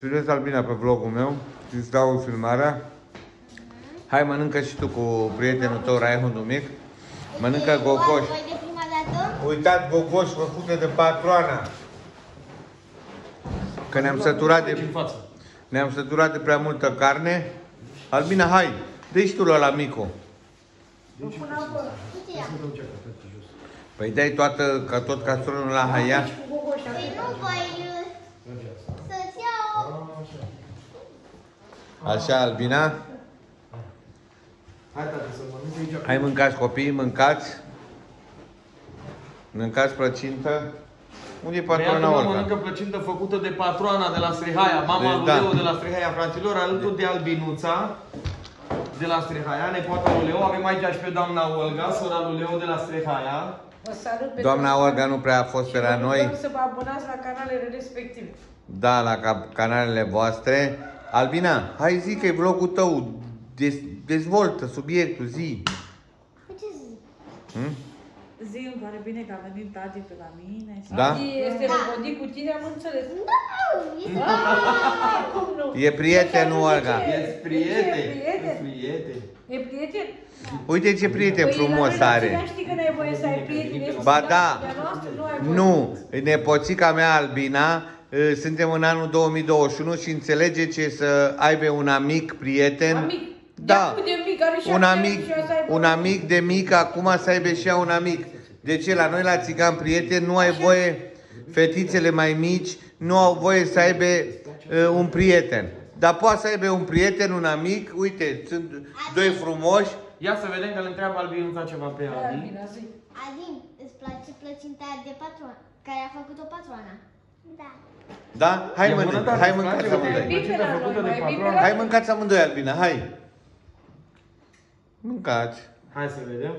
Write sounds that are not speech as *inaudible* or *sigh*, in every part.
Filmez Albina pe vlogul meu, îți dau filmarea. Hai, mănâncă și tu cu prietenul tău, Raihundul mic. Mănâncă gogoș. Voi de prima dată? Uitați gogoș făcute de patroana. Că ne-am săturat de, în față. ne-am săturat de prea multă carne. Albina, hai, dă și tu la micu. Uite ea. Păi dai toată, ca tot castronul la haia. Păi nu voi uh, să-ți iau... Așa, Albina. Hai, tata, să mănânci aici. Hai, mâncați copiii, mâncați. Mâncați plăcintă. Unde e patrona Băiatul meu Olga? mănâncă plăcintă făcută de patroana de la Strihaia, mama De- lui da. Leo de la Strihaia, fraților, alături de Albinuța de la Strihaia, nepoata lui Leo. Avem aici și pe doamna Olga, sora lui Leo de la Strihaia. Vă salut pe Doamna toți. Olga nu prea a fost pe la Și vă noi. rugăm să vă abonați la canalele respective. Da, la ca- canalele voastre. Albina, hai zi că e vlogul tău. Des- dezvoltă subiectul, zi. Păi ce zic? Hm? Zi, îmi pare bine că a venit tati pe la mine. Da? Este Da. robodit cu tine, am înțeles. Da, este... Ah, cum nu? E prietenul, Așa nu Olga. zice. Ești prieten. E prieten. Ești prieten. E prieten? Uite ce prieten Păi, frumos la noi la are. țigan știi că n-ai voie să ai prieteni. ești Ba țigan, da. de-a noastră nu ai voie. Nu, nepoțica mea Albina, ă, suntem în anul 2021 și înțelege ce să aibă un amic prieten. Amic. Da. Ia cu de mic, are șapte Un ani amic, și o să aibă un amic de mic, acum să aibă și ea un amic. De ce? La noi la țigan prieten nu ai voie, fetițele mai mici nu au voie să aibă uh, un prieten. Dar poate să aibă un prieten, un amic, uite, sunt doi frumoși. Ia să vedem că îl întreabă Albinuța ceva pe Da, Albi. bine, zi. Adin, îți place plăcinta de patron, care a făcut-o patroana? Da. Da? Hai E mănâncă, bunătate, hai îți mâncați place? amândoi. Mai bine la făcută noi, de mai bine patron. la Hai mâncați amândoi, Albina, hai. Mâncați. Hai să vedem.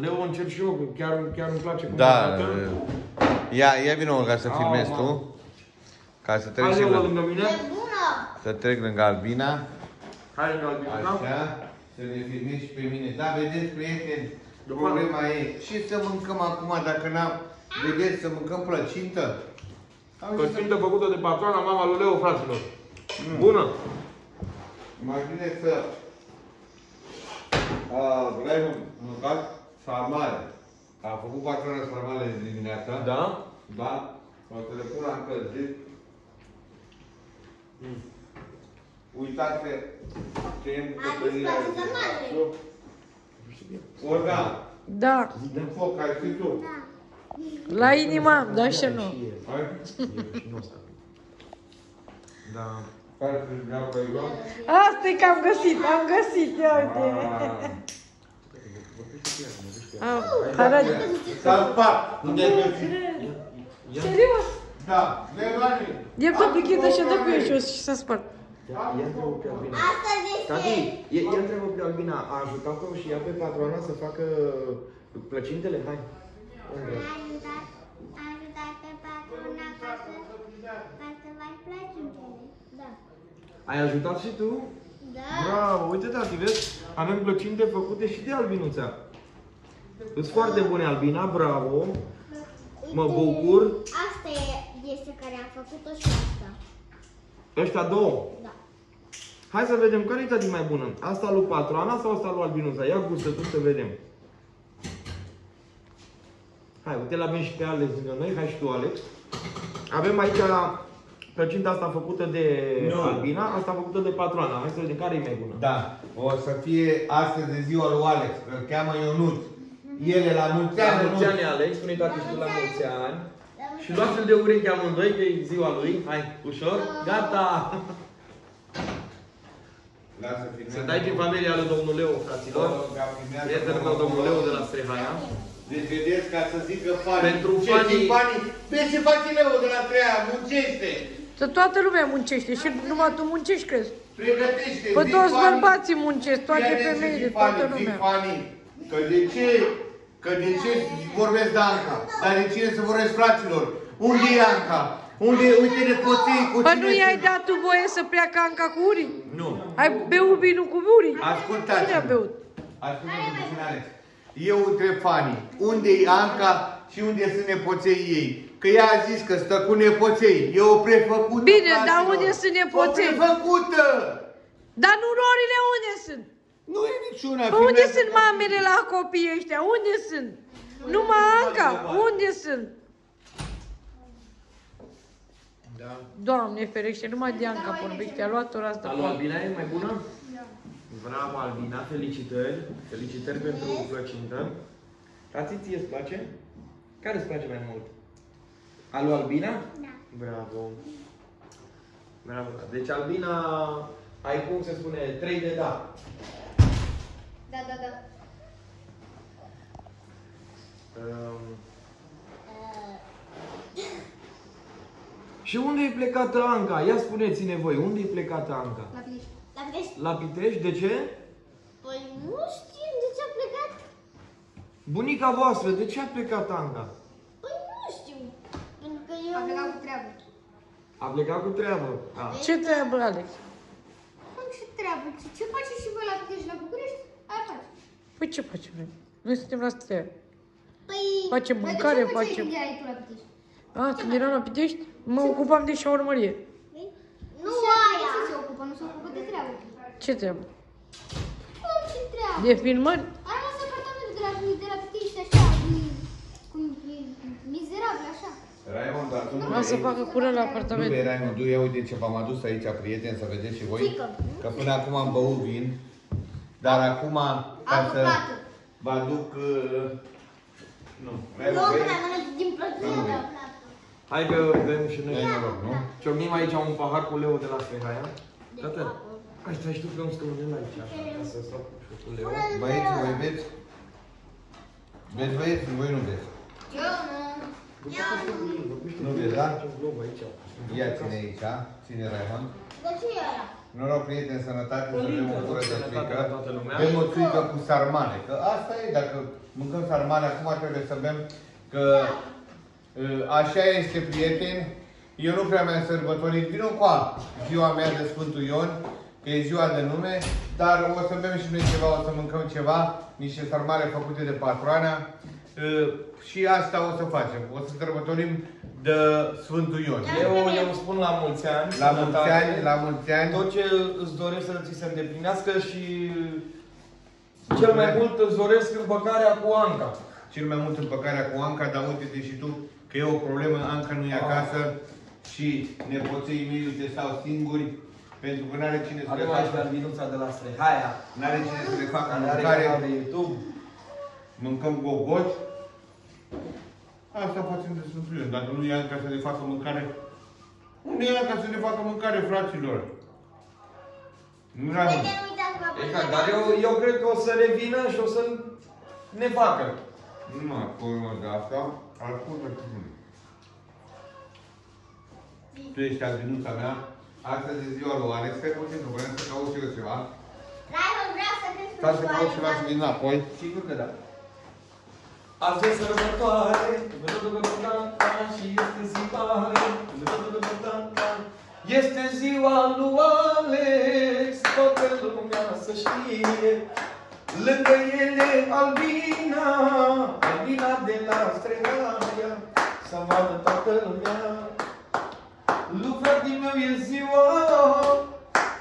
Leo încerc și eu, că chiar, chiar îmi place cum Da, arată. ia, ia vină Olga să Au, filmezi mamă. tu. Ca să trec Hai și Leo la, lângă mine. E bună! să trec lângă Albina. Hai lângă Albinuța. Așa, să ne filmezi și pe mine. Da, vedeți, prieteni, După- problema e ce să mâncăm acum dacă n-am... Vedeți, să mâncăm plăcintă? Am zis să- Plăcintă făcută de patroana mama lui Leo, fraților. Bună! Mai bine să... A, vrei un mâncat sarmale. A făcut patrona sarmale de dimineața. Da? Da? O să le pun la încălzit. Uitați că ce e în bucătăria place sarmale. Olga, Da, în foc, ai fi tu. La inima, da și nu. Hai? Da. Care să vreau pe eu? Asta e că am găsit, am găsit, ia uite. Am, arăt. Salvat! Unde ai găsit? Serios? Da, Levani! E tot plichită și dă cu el jos și să spart. Ia întreabă pe Albina. Asta este... Tati, ia, ia întreabă pe Albina, a ajutat-o și ea pe patrona să facă plăcintele? Hai. Unde? A ajutat, a ajutat pe patrona ca să, ca să faci plăcintele. Da. Ai ajutat și tu? Da. Bravo, uite tati, vezi? Avem plăcinte făcute și de Albinuța. Sunt foarte bune, Albina, bravo. Mă Uite, bucur. Asta e, este care am făcut-o și asta. Ăștia două. Da. Hai să vedem care e tati mai bună. Asta lui patroana sau asta lui Albinuța? Ia gustă tu să vedem. Hai, uite la și pe Alex lângă noi. Hai și tu, Alex. Avem aici plăcinta asta făcută de Nu. Albina, asta făcută de patroana. Hai să vedem care e mai bună. Da, o să fie astăzi de ziua lui Alex, că îl cheamă Ionut. Ele la mulți La ani, mulți Ionut. ani, Alex, spune tati și tu la mulți ani. Da, Și luați-l de ureche amândoi, că e ziua lui. Hai, ușor. Gata! Lasă filmez. Sunt aici în familia lui domnul Leo, fraților. Prietenul meu, domnul Leo de la Strehaia. Deci vedeți ca să zică fani. Pentru ce fanii- zic fanii? Vezi ce face Leo de la treia, muncește, Să toată lumea muncește și numai tu muncești, crezi? pregătește. Păi zic toți fanii. bărbații muncesc, toate Ia de femeile, zic toată fanii, zic lumea. fanii, Că de ce, că de ce vorbesc de Anca? Dar de cine să vorbesc fraților? Unde e Anca? Unde, uite nepoții cu Păi cine nu i-ai sunt? dat tu voie să pleacă Anca cu Uri? Nu. Ai beut vinul cu Uri? Ascultați. Cine a beut? Ascultați puțin, Alex. Eu întreb fanii, unde e Anca și unde sunt nepoței ei? că ea a zis că stă cu nepoței. E o prefăcută, Bine, dar fraților. unde sunt nepoței? O prefăcută! Dar nu rorile unde sunt? Nu e niciuna. Păi unde filmează sunt cu- mamele la copii ăștia? Unde sunt? Numai Anca, unde sunt? Da. Doamne ferește, numai de Anca vorbește, a luat ora asta. Alu, Albina e mai bună? Bravo, Albina, felicitări. Felicitări pentru plăcintă. Tati, ție îți place? Care îți place mai mult? Alu, Albina? Da. Bravo. Bravo. Deci Albina, ai cum se spune, 3 de da. Da, da, da. Um... *coughs* Și unde e plecată Anca? Ia spuneți-ne voi, unde e plecată Anca? La Pitești. La Pitești? La Pitești? De ce? Păi nu știm de ce a plecat. Bunica voastră, de ce a plecat Anca? Păi nu știu. Pentru că eu... A plecat cu treabă. A plecat cu treabă. Da. Ce treabă, Alex? Cum ce treabă? Ce, ce faceți și voi la Pitești la București? Aia faci. Păi ce facem noi? Noi suntem la strea. Păi... Facem Dar de mâncare, ce făceai facem... când erai tu la Pitești? A, când eram la Pitești, mă ocupam de șaurmărie. Nu Și aia. Ce se ocupă? Nu se ocupă de treabă. Ce treabă? Cum ce treabă? De filmări? Ai lăsat apartamentul de la, de la Pitești așa, cu, cu, cu mizerabil așa. Raimond, dar tu nu Am să vrei? facă cură la Nu apartament. vrei, Raimond, du, ia uite ce v-am adus aici, prieteni, să vedeți și voi. Țică. Că până acum am băut vin, dar acum, ca Altă să plată. vă aduc... uh, Nu, Nu, Raimond, că vrei? mai mănânc din plăcută. Nu vrei. Hai că bem și noi. Dai noroc, nu? Ciocnim aici un pahar cu leu de la Strehaia. Tată, hai stai și tu pe un scaunel aici, așa, ca să stau cu leu. Băieți, voi beți? Beți băieți? Voi nu beți. Eu nu. Nu vezi, da? glob aici. Ia ține aici, ține Raimond. De ce e aia? Noroc, prieteni, sănătate, să bem o gură de Sănătate frică. la toată lumea. Bem o țuică cu sarmale, că asta e, dacă mâncăm sarmale, acum trebuie să bem, că uh, așa este, prieteni, eu nu prea mi-am sărbătorit, vin cu ziua mea de Sfântul Ion, că e ziua de nume, dar o să bem și noi ceva, o să mâncăm ceva, niște sarmale făcute de patroana, uh, și asta o să facem, o să sărbătorim de Sfântul Ion. Eu, eu îmi spun la mulți ani. La mulți sănătate, ani, la mulți ani. Tot ce îți doresc să ți se îndeplinească și cel mai mult îți doresc împăcarea cu Anca. cel mai mult împăcarea cu Anca, dar uite-te și tu că e o problemă, Anca nu e acasă și nepoței mei uite stau singuri pentru că n-are cine să le Avem aici pe facă, Albinuța de la Strehaia, n-are cine să le facă care are mâncare, canal de YouTube. mâncăm gogoci. Asta facem de Sfântul Ion. Dacă nu e Anca să le facă mâncare, unde e Anca să le facă mâncare, fraților? Nu Păi Ramon. de nu uitați că Exact, dar eu, eu cred că o să revină și o să ne facă. Nu mă acolo de asta, ascultă și bine. Tu ești albinuța mea, astăzi e ziua lui Alex, stai puțin, că vreau să caut și eu ceva. Raimond vrea să crezi Ca să caut ceva să vin înapoi. Sigur că da. Azi e sărbătoare, și este ziua Este ziua lui Alex, toată lumea să știe. Lângă ele Albina, Albina de la Strehaia, să vadă toată lumea. Lui fratii meu e ziua,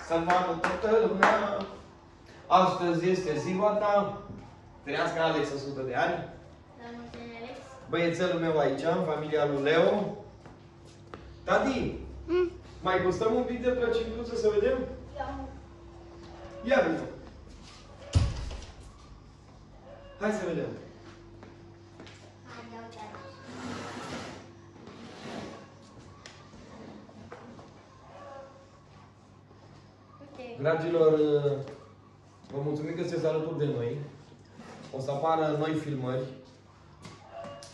să vadă toată lumea. Astăzi este ziua ta. Trăiască Alex 100 de ani. Băiețelul meu aici, în familia lui Leo. Tati, mai gustăm un pic de plăcinduță să vedem? Ia vină. Hai să vedem. Dragilor, vă mulțumim că sunteți alături de noi. O să apară noi filmări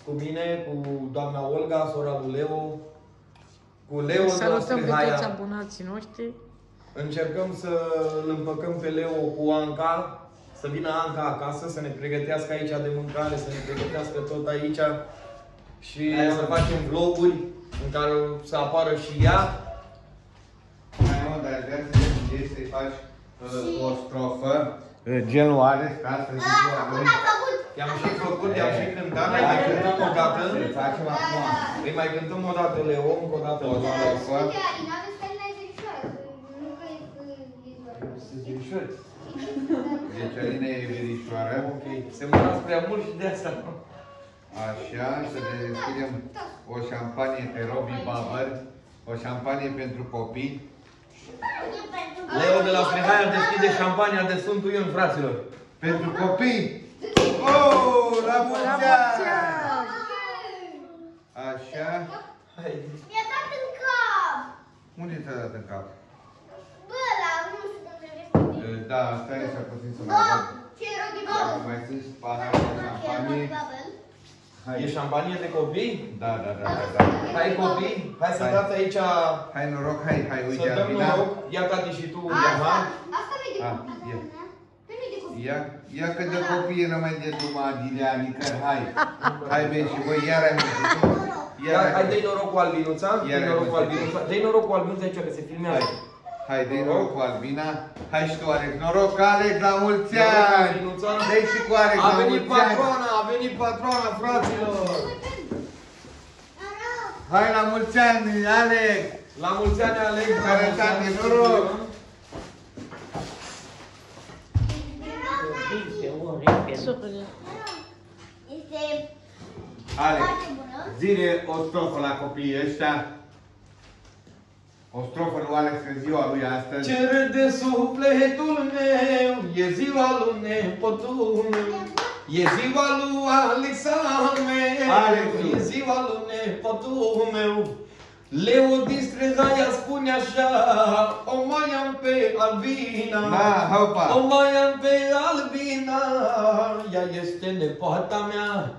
cu mine, cu doamna Olga, sora lui Leo, cu Leo de la Salutăm pe toți Strehaia. abonații noștri. Încercăm să îl împăcăm pe Leo cu Anca, să vină Anca acasă, să ne pregătească aici de mâncare, să ne pregătească tot aici și să facem vloguri în care să apară și ea. Faci uh, o strofă, uh, genul Alex, ca astăzi e ziua lui. Acum a făcut. I-am și făcut, i-am și cântat, îi mai cântăm o dată. Facem acum. Îi mai cântăm o dată Leo, încă o dată. O dată. Uite, Alina, aveți că Alina e verișoară. Nu că e e doar. Sunt verișori. Deci Alina e verișoară. Ok. Semnați prea mult și de asta. Așa, să ne deschidem o șampanie pe Robbie Bubber. O șampanie pentru copii. Leo de la Frehaia deschide șampania de Sfântul Ion, fraților. Pentru copii! Oh, la mulți La ani! mulți ani! Așa. Haide. Mi-a dat în cap! Unde ți-a dat în cap? Bă, la nu știu cum trebuie să Da, stai așa puțin să mai Bob! văd. Ce e Rocky Dacă Bubble? mai sunt pahare de șampanie. E Hai. șampanie de copii? Da, da, da, da, da. Hai copii, hai să Hai. dați aici, Hai noroc, hai, hai, uite, să dăm Albina. noroc. Ia tati și tu, ia, Asta, ha? asta nu e de Ah, copii. ia. Nu e de copii. Ia, ia că de copii e numai de duma Dileanică, hai. Hai, bine, și voi iar ai muncit. Ia, hai, dă-i noroc cu albinuța, Ia, dă-i noroc cu hai. albinuța, dă-i noroc cu albinuța aici că se filmează. Hai, dă noroc cu Albina. Hai și tu, Alex. Noroc, Alex, la mulți Noroc cu ani! Albinuța. Dă-i și cu Alex, A la venit mulți ani! patroana, a venit patroana, fraților! Hai, la mulți ani, Alex! La mulți ani, Alex! la mulți Sănătate, ani, noroc! Suflet. Este Alex, foarte bună. zine o strofă la copiii ăștia. O strofă lui Alex în ziua lui astăzi. Ce râde sufletul meu, e ziua lui nepotul meu. E ziua lui Alexandru, Alexu. e ziua lui nepotul meu. Leo din Strehaia spune așa, o mai am pe Albina. Da, hopa. O mai am pe Albina, ea este nepoata mea,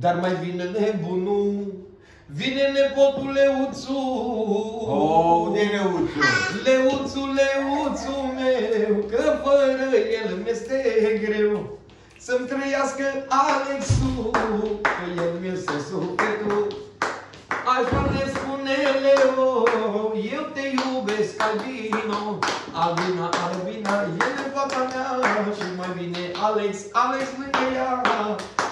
dar mai vine nebunul, vine nepotul Leuțu. Oh, de Leuțu. Leuțu, Leuțu meu, că fără el mi-este greu Să-mi trăiască Alexu, că el mi-este sufletul Așa ne spune Leo, eu te iubesc, Albino Albina, Albina, e nepoata mea Și mai vine Alex, Alex lângă ea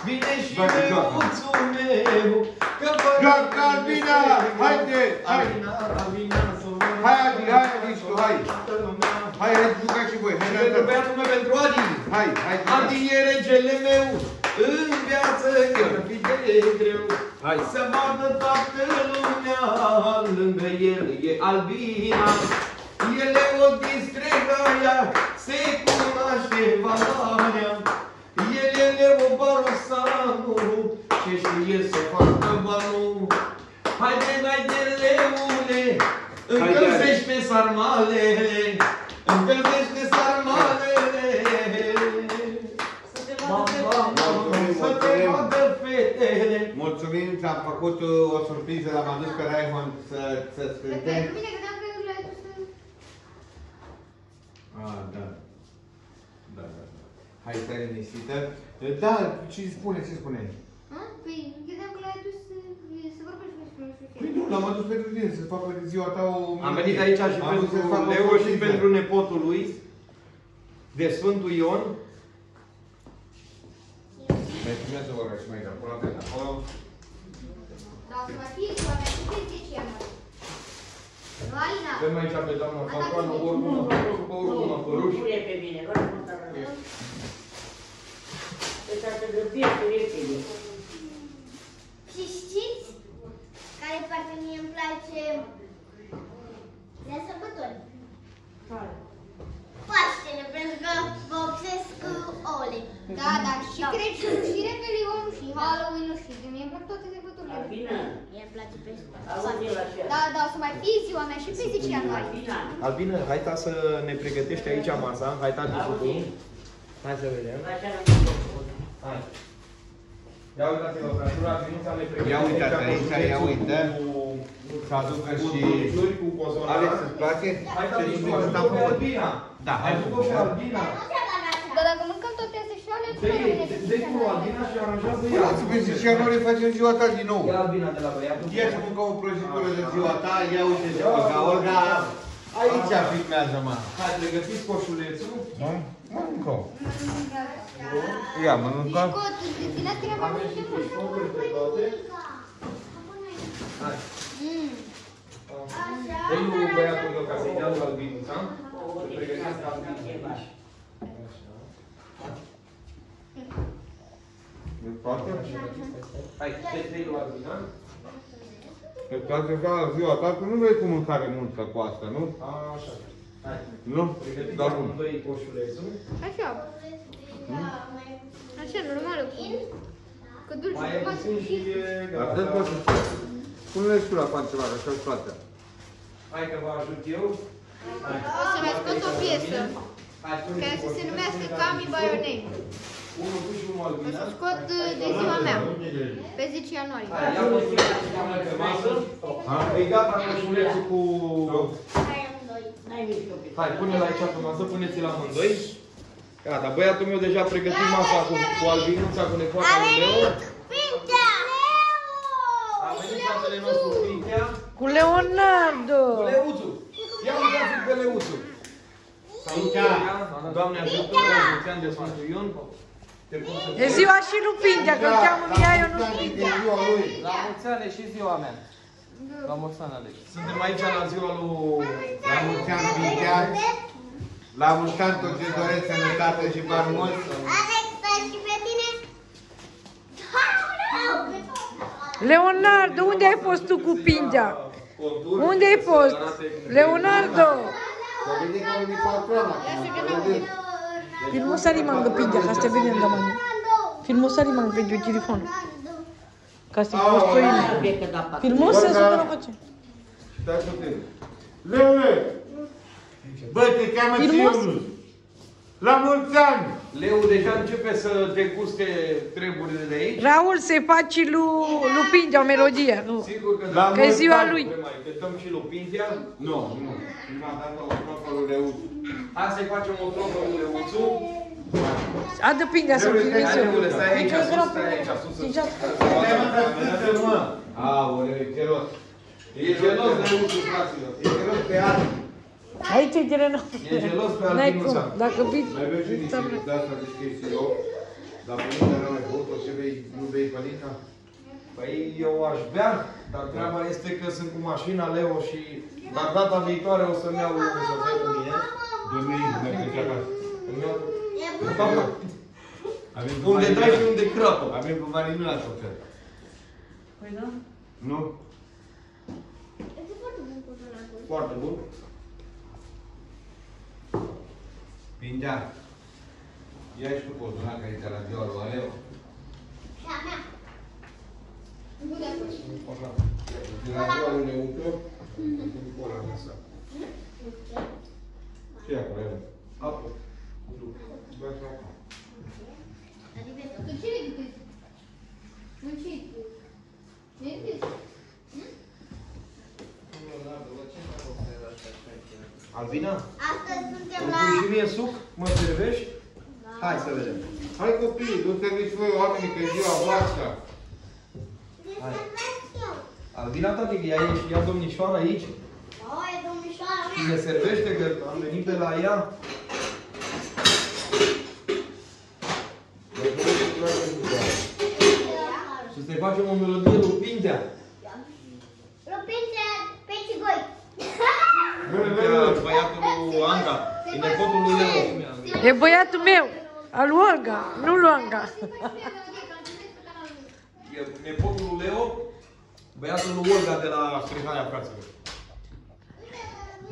Vine și Joacă, joacă. Leuțul meu Că fără Joacă, el Albina! mi-este greu. Haide, hai! Albina, Albina, sună Hai, Adi, hai, Adi, și tu, hai. Toată lumea. Hai, hai, jucați și voi. Hai, Și hai, pentru hai. băiatul meu, pentru Adi. Hai, hai, Adi jucați. e regele meu în viață, chiar fi de greu. Hai să vadă toată lumea, lângă el e Albina. El e o distregaia, se cunoaște valoarea. El e Leo Barosanu, ce știe să facă banul. Haide, haide, Leule, încălzește sarmalele, încălzește Mulțumim, ți-am făcut uh, o surpriză, l-am adus pe Raimon să, să-ți cânte. Pentru mine credeam că nu l-ai dus să... Ah, da. Da, da, da. Hai, stai liniștită. Da, ce spune, ce spune? Hă? Păi, credeam că l-ai dus să, să vorbești despre nu știu ce. Păi nu, l-am adus pentru tine, să-ți facă de ziua ta o... Am venit aici și Am vrut să-ți fac pentru o Leo și surpriză. pentru nepotul lui de Sfântul Ion. Mai primează o oră și mai de acolo, de acolo. Da, o să mai fie ziua mea și pe 10 ianuarie. Nu, Alina. Avem aici pe doamna Patroană, oricum, oricum a părut. Nu e pe mine, vreau să mă dau la mine. Deci ar trebui să fie repede. Și știți care parte mie îmi place de sărbători? Care? Paștele, pentru că vă obsesc cu ouăle. Da, da, și Crăciunul, și Revelionul, și Halloween-ul, și mie îmi plac toate sărbătorile. Albina, Mie îmi place pe auzi la ce? Da, da, o să mai fie ziua mea și pe 10 ianuarie. Albina, Albina, hai ta să ne pregătești aici masa, hai tati și tu. Hai să vedem. la ce am făcut? Hai. Ia uitați-vă, fratura, Vinuța ne pregătește Ia uitați aici, aici ia costuțul uite. cu- Să aducă cu și... dulciuri, cu cozonac. Alex, îți place? Hai Ce tati, și tu, frumos ajută am pe făcut. Albina. Da, hai. Ajută pe Albina. Nu se va da Dar dacă mâncăm toate astea și alea, Dă-i, nu rămâne pe dă-i 10 cu ianuarie. Albina și aranjează ea. Ia să vezi și noi le facem ziua ta din nou. Ia Albina de la băiatul. Ia să mâncăm o prăjitură de ziua ta, ia uite ce Olga. Olga, aici Așa filmează, mă. Hai, pregătiți coșulețul. Nu? Mănâncă. Ia, mănâncă. Scotul, ți l-a treaba Avem și frișcoturi pe toate. Hai. Mm. Dă-i lui băiatul meu ca să-i dea lui albinuța. Să pregătească albinuța. De toate? Hai, dă-i lui albina. De toate ca ziua ta, tu nu vrei cu mâncare multă cu asta, nu? Așa. Hai. Nu? Pregătiți Da, bun. amândoi coșulețul. Așa. Așa, normală. Cu, cu dulce. Mai e cu puțin și e Dă gata. poți să Pune-le și tu la pancevara, așa-ți place. Hai că vă ajut eu. Hai. O să mai scot o piesă Hai, spune care să se numească Cami by your name. Unul tu și unul O albina. să scot uh, de ziua mea, pe 10 ianuarie. Hai, ia coșulețul pune pe masă. E gata coșulețul cu... N-ai mișcă pe Hai, pune-l aici pe masă, puneți-l amândoi. Gata, băiatul meu deja a pregătit masa cu, cu albinuța, cu nepoata lui Leo. Pintea! A venit fratele nostru Pintea. Cu Leonardo. Cu Leuțu. Ia uitați pe Leuțu. Salut, Pintea. Doamne ajută, la mulți ani de Sfântul Ion. Te pun să E ziua și lui Pintea, că îl cheamă Mia, eu nu De ziua lui. La mulți ani și ziua mea. La mulți ani, Alex. Suntem aici la ziua lui... La mulți ani, Pintea. La mulți ani, tot ce doresc, sănătate și bani mulți. Alex, stai și pe tine? Leonardo, unde ai fost tu cu Pintea? Contur. Unde ai fost? Leonardo! Să vede că veni patrona. Filmul să rimangă Pintea, ca să te vedem, doamne. Filmul să rimangă pe telefon. Ca să-i poți tu Cred că da patru. Filmul să se la face. Stai puțin. Leule! Bă, te cheamă Filmos? Ionus. La mulți ani! Leu deja începe să deguste treburile de aici. Raul, se face lui, lui Pintea o melodie. Nu. Sigur că La da. Că e mulți ziua ani. lui. Mai cântăm și lui Pintea. Nu, nu. Prima dată o tropă lui Leuț. Hai să-i facem o tropă lui Leuțu. Adă Pintea să-l Leule, filmezi Hai, eu. Leule, stai aici Încă sus, vreau stai pe- aici sus. Deja- Stai mă, dar stai mă. Aoleu, e gelos. E gelos Leuțu, fraților. E gelos pe ani. Aici e terenul. E gelos pe N-ai cum. albinuța. Dacă vii... Mai vezi și niște de asta de scris și eu. Dar părința n-am mai băut, o să bei, nu bei pălinca? Păi eu aș bea, dar treaba este că sunt cu mașina Leo și la data viitoare o să-mi iau un șofer cu mine. De mâine, mergem acasă. Îmi iau... Avem cu Unde Marina. dai și unde crapă. Avem cu Marina la șofer. Păi da. Nu? Foarte bun. Pingea. Ia și tu cozonac aici la ziua lui Aleu. De la ziua lui Neucă. Ce e acolo? Aleu? Apă. Bă, și acolo. Tu ce editezi? Nu ce editezi? Ne editezi? Albina? Astăzi suntem Îmi la... pui și mie suc? Mă servești? Hai să vedem. Hai copii, du-te nici voi oamenii că e ziua voastră. Albina, tati, ia aici, ia domnișoara aici O, e domnișoara și mea. ne servește că am venit pe la ea. Și să-i facem o melodie lui Pintea. Lupințe pe cigoi. Pintea, băiatul lui Anca, e nepotul lui Leo. E băiatul meu, al lui Olga, nu lui Olga. E nepotul lui Leo, băiatul lui Olga de la Strihania Fraților.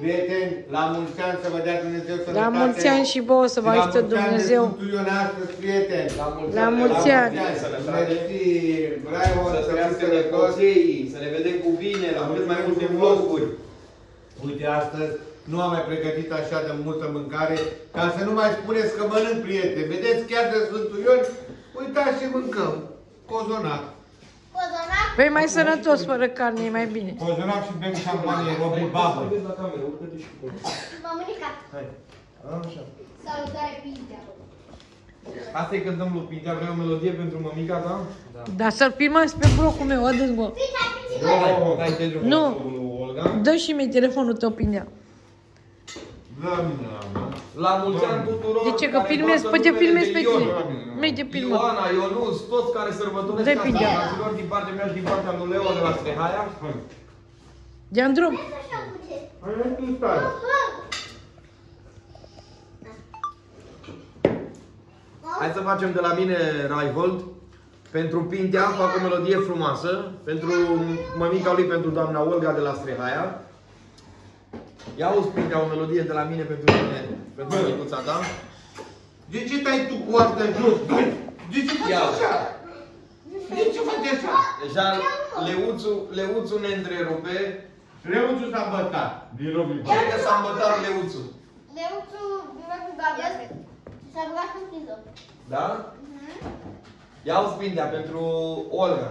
Prieteni, la mulți ani să vă dea Dumnezeu sănătate. La mulți ani și vouă să vă Și la ajută mulți ani de Dumnezeu. Sfântul Ion astăzi, prieteni. La mulți La ani. mulți ani. Mersi, bravo, Să să trăiască fiți sănătoși. nepoții, să ne vedem cu bine, la cât mai multe vloguri. Uite, astăzi nu am mai pregătit așa de multă mâncare, ca să nu mai spuneți că mănânc, prieteni. Vedeți, chiar de Sfântul Ion, uitați și mâncăm. Cozonac. Cozonac. Păi mai sănătos fără carne e mai bine. Cozonac și bem șampanie, robi babă. Să vezi la cameră, urcă-te și cu Mămânica. Hai. Așa. Salutare, Pintea. Asta e cântăm lui Pintea, vrei o melodie pentru mămica ta? Dar să-l filmați pe brocul meu, adă bă. Hai, hai, te drum Nu. lui Olga. Dă și mie telefonul tău, Pinea. La mine, la mea. La mulți ani tuturor De ce? Că care filmez, poartă pe te numele filmez de pe Ion. tine. Merge filmă. Ioana, Ionuț, toți care sărbătoresc Dai asta pingea. fraților, din partea mea și din partea lui Leo de la Strehaia. Dea-n drum. Hai, hai, tu stai. Hai să facem de la mine, Raivold. Pentru Pintea fac o melodie frumoasă. Pentru mămica lui, pentru doamna Olga de la Strehaia. Ia auzi, Pintea, o melodie de la mine pentru tine, pentru micuța ta. De ce tai tu cu asta jos? Dai! De ce faci Ia. așa? De ce faci așa? Deja Leuțu, Leuțu ne întrerupe. Leuțul s-a bătat din Robin. Cred că s-a îmbătat Leuțu. Leuțu, vine cu Gabriel. S-a rugat în priză. Da? Ia o spindea pentru Olga.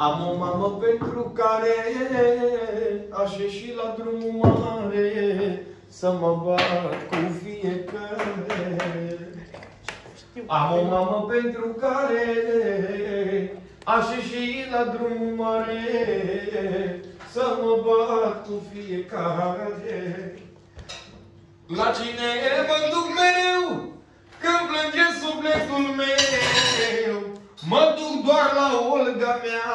Am o mamă pentru care aș ieși la drumul mare să mă bat cu fiecare. Am o mamă pentru care aș ieși la drumul mare să mă bat cu fiecare. La cine mă duc mereu când plânge sufletul meu Mă duc doar la Olga mea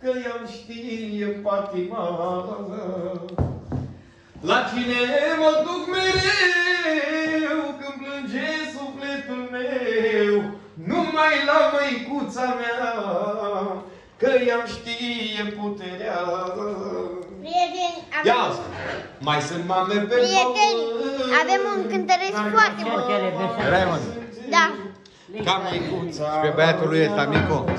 Că ea știe patima La cine mă duc mereu Când plânge sufletul meu Numai la măicuța mea Că ea știe puterea Prieteni, Ia avem, asta. Mai sunt mame pe prieteni, pământ. avem un cântăresc foarte bun. Raymond. Da. Ca micuța. Și pe băiatul lui ăsta, Micu. Vrea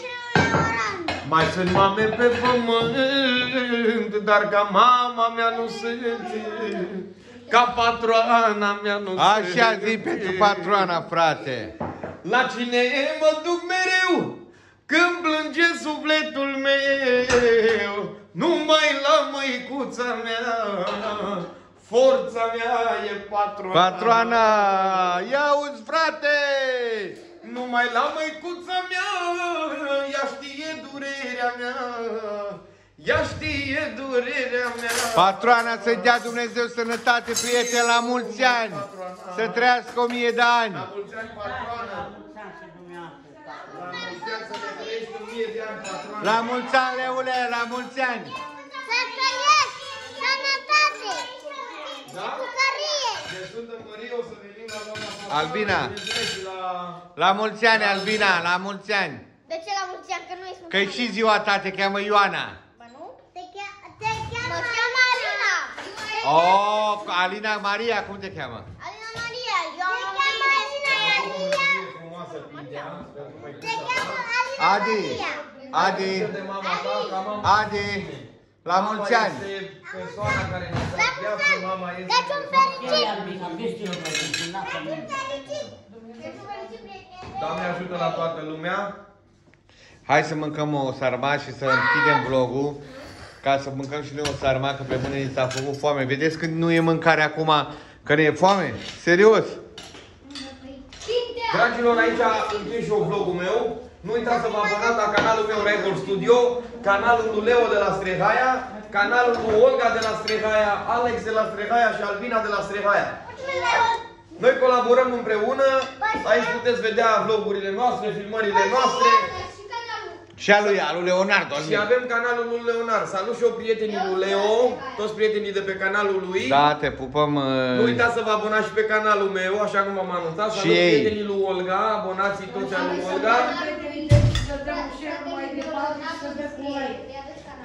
și lui Leoran. Mai sunt mame pe pământ, dar ca mama mea nu sunt. Ca patroana mea nu sunt. Așa zi pentru patroana, frate. La cine mă duc mereu când plânge sufletul meu Numai la măicuța mea Forța mea e patroana Patroana, ia uzi, frate! Numai la măicuța mea Ea știe durerea mea Ea știe durerea mea Patroana să-i dea Dumnezeu sănătate, prieteni, la mulți ani! Să trăiască o mie de ani! La mulți ani, patroana La mulți ani să ne trăiești un mie de ani, patroana La mulți ani, Leule, la mulți ani! Să trăiesc! Sănătate! Da? Bucărie! De Sfântă Mărie o să venim la doamna Albina. Bineînțeles, și la... La mulți ani, Albina, la mulți ani! De ce la mulți ani? Că nu ești Că-i și ziua ta, te cheamă Ioana. Ba nu? Te, chea- te cheamă... Mă cheamă Alina! Oh, Alina Maria, cum te cheamă? Alina Maria! Eu te cheamă Alina Maria! frumoasă, Pintea, pentru măicuța Te cheamă ta. Alina Adi, Maria! Adi, de mama ta, ca mama. Adi, la Mama mulți ani! este persoana care ne dă viață, mama este... Deci un fericit! Doamne ajută la toată lumea. Hai să mâncăm o sarma și să închidem vlogul ca să mâncăm și noi o sarma, că pe mâine ni s-a făcut foame. Vedeți când nu e mâncare acum, că ne e foame? Serios! Dragilor, aici închei și eu vlogul meu. Nu uitați să vă abonați la canalul meu Record Studio, canalul lui Leo de la Strehaia, canalul lui Olga de la Strehaia, Alex de la Strehaia și Albina de la Strehaia. Noi colaborăm împreună, aici puteți vedea vlogurile noastre, filmările noastre Și a lui, a lui Leonardo, al și meu. avem canalul lui Leonard. Salut și eu prietenii lui Leo, toți prietenii de pe canalul lui. Da, te pupăm. Nu uh, uitați să vă abonați și pe canalul meu, așa cum am anunțat. Și Salut ei. prietenii lui Olga, abonații toți al lui Olga.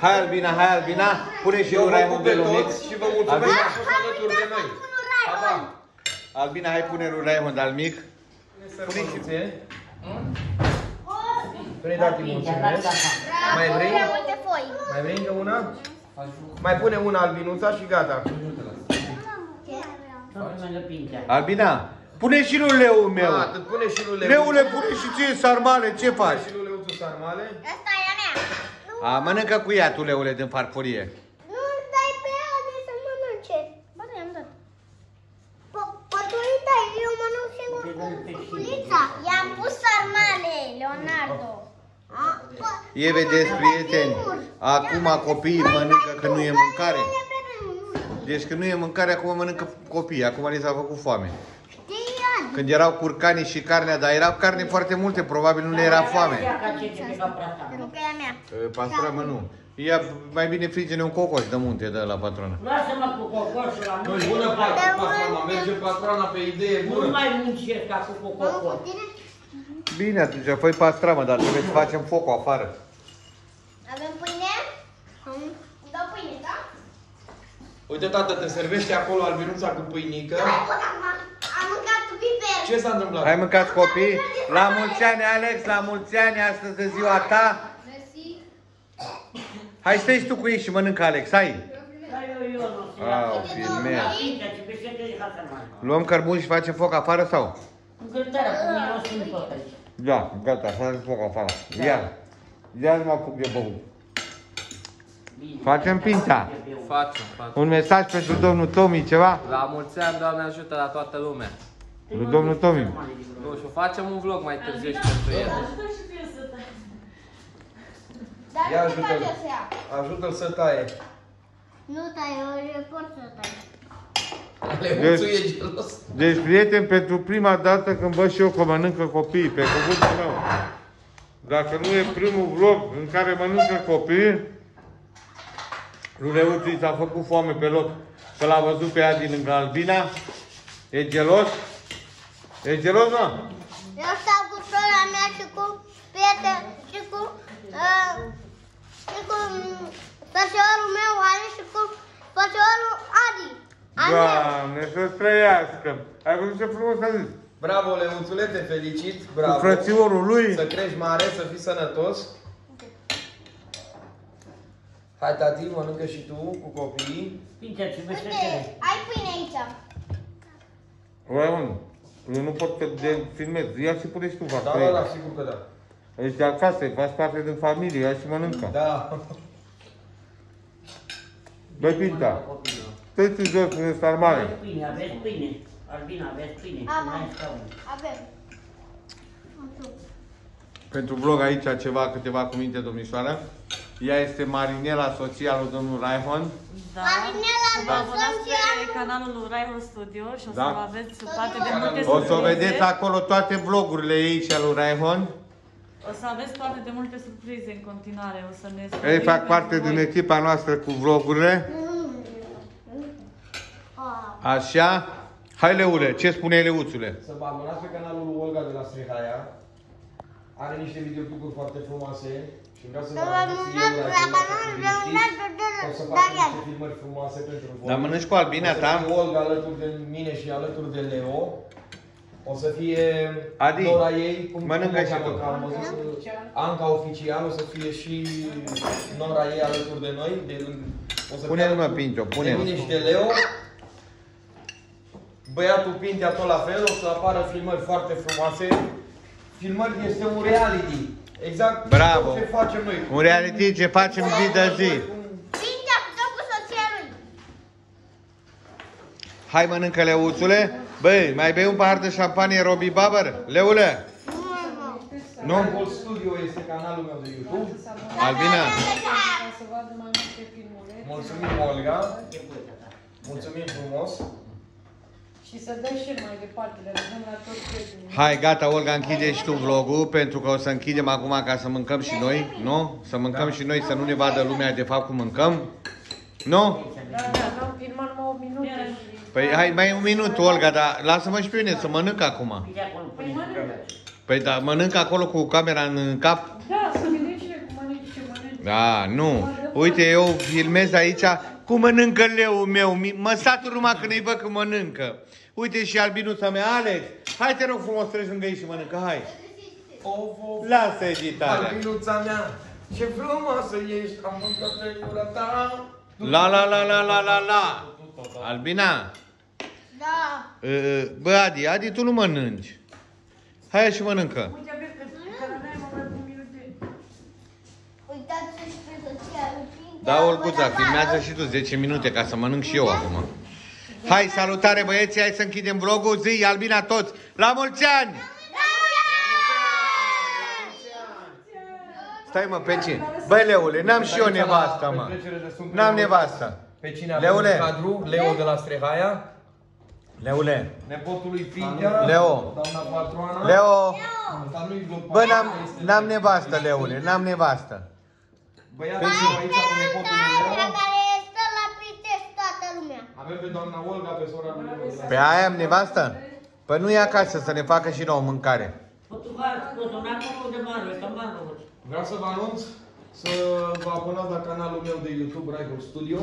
Hai Albina, hai Albina, pune și Eu lui vă pup Raimond pe de lumic. toți și vă mulțumesc Albina, că ați fost alături de noi. Pa, pa! Albina, hai pune lui Raimond al mic. Pune și ție. Vrei dati mulțumesc? Mai vrei? Prea multe foi. Mai vrei încă una? Mai pune una albinuța și gata. Albina, pune și lui Leu meu. A, atât pune și lui Leu. Leule, pune și ție sarmale, ce faci? Și lui Leuțu sarmale. Asta e a mea. A, mănâncă cu ea tu, Leule, din farfurie. Nu-l dai pe Adi să mănânce. Ba da, i-am dat. Păturița, eu mănânc singur cu cuculița. I-am pus sarmale, Leonardo. A, pă, E, vedeți, mănâncă prieteni, singur. acum copiii mănâncă că nu e mâncare. Deci când nu e mâncare, acum mănâncă copiii. Acum li s-a făcut foame. Știi, Când erau curcanii și carnea, dar erau carne foarte multe, probabil nu le era foame. pentru că e a mea. Pastramă nu. Ia mai bine frige-ne un cocos de munte de la patrona. Lasă-mă cu cocoșul la Nu, munte. bună patrona, merge patrona pe idee Nu bună. mai muncesc ca cu Mă, cocoș. cu tine? Bine, atunci fă pastramă, dar trebuie să facem focul afară. Avem pâine? Mm. Dau pâine, da? Uite, tată, te servește acolo albinuța cu pâinică. Hai, bun, acum am mâncat biber. Ce s-a întâmplat? Hai mâncați copii? La mulți ani, Alex, la mulți ani, astăzi de ziua ta. Hai stai și tu cu ei și mănâncă, Alex, hai. Dar eu, eu nu știu. Au, filmea. Pintea, ce pe ce te lasă mai. Luăm cărbuni și facem foc afară sau? Încălțarea, cu mine o sunt tot aici. Da, gata, facem foc afară. Ia, ia nu mă apuc de băut. Bine. Facem pinta. Facem, facem. Un mesaj pentru domnul Tomi, ceva? La mulți ani, Doamne ajută la toată lumea. Lui domnul Tomi. Nu știu, facem un vlog mai târziu și pentru el. Dar Ia nu ajută-l. face să ia. Ajută-l să taie. Nu tai, eu report să tai. Alemuțul e gelos. Deci, prieten, pentru prima dată când văd și eu că mănâncă copiii, pe cuvântul meu. Dacă nu e primul vlog în care mănâncă copiii, lui Leuțu i s-a făcut foame pe loc. Că l-a văzut pe ea din lângă Albina. E gelos? E gelos, mă? Eu stau cu sora mea și cu prieten și cu uh, și cu mm, soțiorul meu Ali și cu soțiorul Adi. Al meu. Doamne, să trăiască. Ai văzut ce frumos a zis? Bravo, Lemuțule, te felicit. Cu Bravo. frățiorul lui. Să crești mare, să fii sănătos. Hai, tati, mănâncă și tu cu copiii. Pintea, ce pe ce Uite, ai pâine aici. Raimond, eu nu pot să de filmez. Ia și pune și tu fac. Da, da, da, sigur că da. Ești acasă, faci parte din familie, ia și mănâncă. Da. Dă pinta. Stai tu jos în sarmale. Aveți pâine, aveți pâine. Albina, aveți pâine. Am, Mai am. scaun. Avem. Pentru vlog aici ceva, câteva cuvinte, domnișoară. Ea este Marinela, soția lui domnul Raihon. Da. Marinela, Vă vă abonați sunt pe canalul lui Raihul Studio și o să Da. vă aveți parte de multe O să surprize. vedeți acolo toate vlogurile ei și al lui Raihon. O să aveți parte de multe surprize în continuare. O să ne Ei sfătuim fac pentru parte voi. din echipa noastră cu vlogurile. Așa. Hai, Leule, ce spune Leuțule? Să vă abonați pe canalul lui Olga de la Strihaia. Are niște videoclipuri foarte frumoase. Și vreau să vă Să vă arăt și abonați eu la la canalul Leonardo de la O să fac Darian. niște filmări frumoase pentru voi. Dar mănânci cu albina O să ta? fie Olga alături de mine și alături de Leo. O să fie Adi, Dora ei. Cum, mănâncă cum și am- tu. că Am văzut Anca oficial, o să fie și Nora ei alături de noi. De, o să Pune-l, fie mă, alături Pinto, De pune-l. mine și de Leo. Băiatul Pintea tot la fel, o să apară filmări foarte frumoase. Filmări este un reality. Exact Bravo. tot ce facem noi. Un reality ce facem zi de zi. Pintea cu tot cu soția lui. Hai, mănâncă, Leuțule. Băi, mai bei un pahar de șampanie Robbie Baber? Leule? Nu? Gold Studio este canalul meu de YouTube. Albina? Să vadă mai multe filmulețe Mulțumim, Olga. Mulțumim frumos. Și să dai și mai departe, le rămân la tot prietenii. Hai, gata, Olga, închide și tu vlogul, pentru că o să închidem acum ca să mâncăm și noi, nu? Să mâncăm și noi, să nu ne vadă lumea de fapt cum mâncăm. Nu? Da, da, am filmat numai 8 minute și... Păi hai, mai un minut, Olga, dar lasă-mă și pe mine să mănânc acum. Pintea acolo, pâine. Păi da, mănânc acolo cu camera în cap? Da, să vedem cine cum mănânci ce mănânci. Da, nu. Uite, eu filmez aici cum mănâncă leul meu. Mi- Mă satur numai când îi văd că mănâncă. Uite și albinuța mea, Alex. Hai te rog frumos, treci lângă ei și mănâncă, hai. Of, of. Lasă editarea. Albinuța mea, ce frumoasă ești, am mâncat pe gura ta. La la la la la la la. Albina, Da. uh, bă Adi, Adi, tu nu mănânci. Hai și mănâncă. Uite, abia că caramel mă mai cu minute. Uitați-vă și pe soția lui Pintea. Da, Olguța, filmează și tu 10 minute ca să mănânc și eu acum. Hai, salutare băieți, hai să închidem vlogul. Zi, Albina, toți. La mulți ani! Stai mă, pe ce? Băi, Leule, n-am și eu nevasta, mă. N-am nevasta. Pe cine avem Leule. în cadru? Leo de la Strehaia. Leule, Nepotul lui Pintea. Leo. Doamna patroana. Leo, Asta nu-i după. bă, n-am, n-am nevastă, Leule, n-am nevastă. Băiatul meu aici cu nepotul lui Aia Leo. care stă la pitești toată lumea. Avem pe doamna Olga, pe sora lui Leo. de la Pe aia am nevastă? Păi nu e acasă să ne facă și nouă mâncare. Portugal, cotonacul de mare, cam mare. Vreau să vă anunț să vă abonați la canalul meu de YouTube Raigor Studio,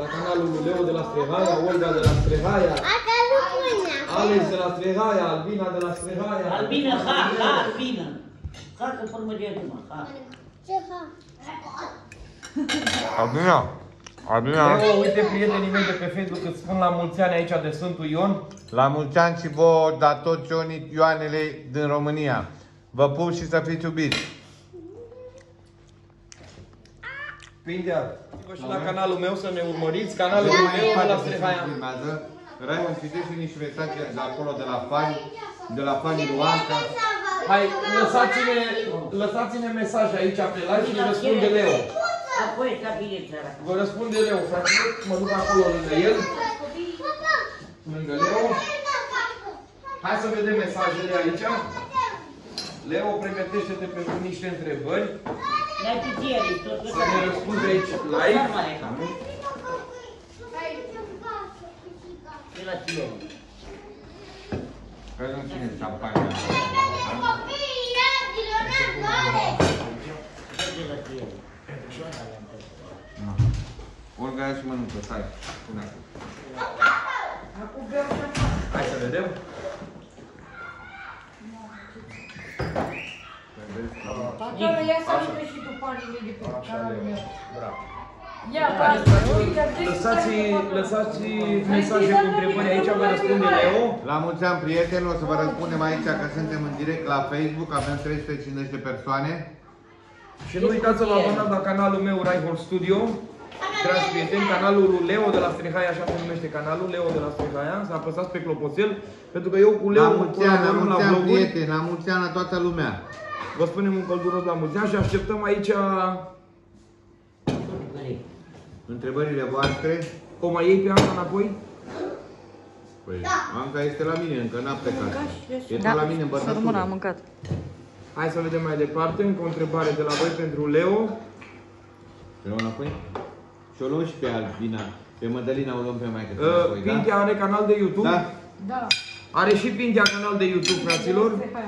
la canalul lui Leo de la Strehaia, Olga de la Strehaia, Asta nu pune Alex de la Strehaia, Albina de la Strehaia. Albina, ha, ha, albina. Ha, că formă de acum, ha. Ce fac? Albina, Albina, Leo, uite prietenii mei de pe Facebook îți spun la mulți ani aici de Sfântul Ion. la mulți ani și vouă, dar toți Ionii- Ioanele din România. Vă pup și să fiți iubiți. Pintea, și la canalul meu să ne urmăriți, canalul meu de la Strehaia. Raimond, citește niște mesaje de acolo, de la fani, de la fanii Luanca. Hai, lăsați-ne, lăsați-ne mesaje aici pe live și ne răspunde Leo. Apoi, ca bine, Clara. Vă răspunde Leo, frate, mă duc acolo lângă el, lângă Leo. Hai să vedem mesajele aici. Leo, pregătește-te pentru niște întrebări. Le-ai pitieri, tot Să ne răspunde aici live. De la tieri. Că nu ține campania. De la tieri. Olga, ia și mănâncă, stai. Pune acolo. Hai să vedem. Tata, ia să uite și tu panile de pe canalul meu. Bravo. Ia, asta, uite, Lăsați, lăsați mesaje cu întrebări aici, vă răspunde Leo. La mulți ani, prieteni, o să vă răspundem aici că suntem în direct la Facebook, avem 350 de persoane. Și nu uitați să vă abonați la canalul meu Raihol Studio. Dragi prieteni, canalul lui Leo de la Strehaia, așa se numește canalul, Leo de la Strehaia. Să apăsați pe clopoțel, pentru că eu cu La Leo mulți ani, la colaborăm la mulți ani, vloguri. prieteni, la mulți ani la toată lumea. Vă spunem un călduros la mulți ani și așteptăm aici... Întrebările voastre? O mai iei pe Ana înapoi? Păi, Anca este la mine, încă n-a plecat. E tot Da, la mine în să rămână, am bărnătură. mâncat. Hai să vedem mai departe, încă o întrebare de la voi pentru Leo. Pe înapoi? Și o luăm și pe Albina. Pe Mădălina o luăm pe mai câte Uh, înapoi, da? Pintea are canal de YouTube. Da? Da. Are și Pintea canal de YouTube, fraților. Hai.